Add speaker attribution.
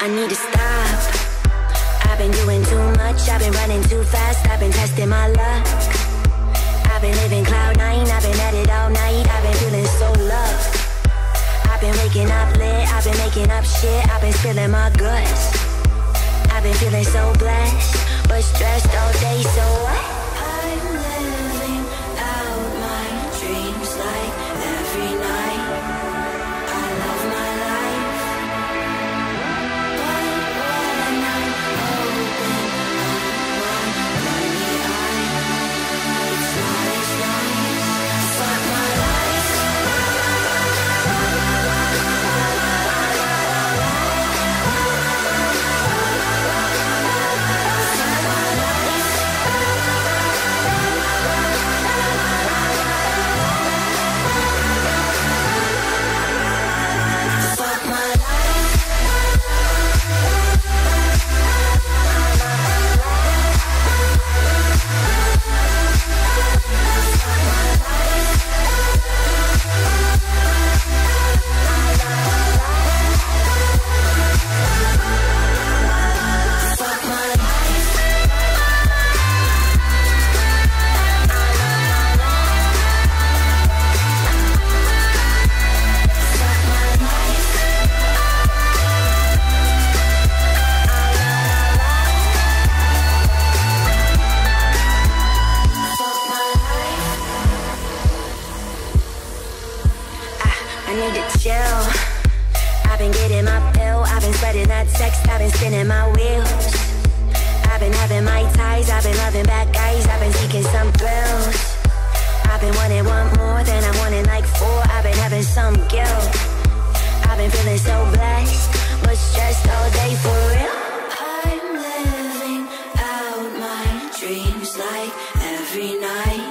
Speaker 1: I need to stop. I've been doing too much, I've been running too fast, I've been testing my luck. I've been living cloud nine, I've been at it all night, I've been feeling so loved. I've been waking up lit, I've been making up shit, I've been spilling my guts. I've been feeling so blessed, but stressed all day, so what? Need to chill. I've been getting my pill, I've been spreading that sex, I've been spinning my wheels. I've been having my ties, I've been loving bad guys, I've been seeking some thrills. I've been wanting one more, then I wanted like four, I've been having some guilt. I've been feeling so blessed, but stressed all day for real. I'm living out my dreams like every night.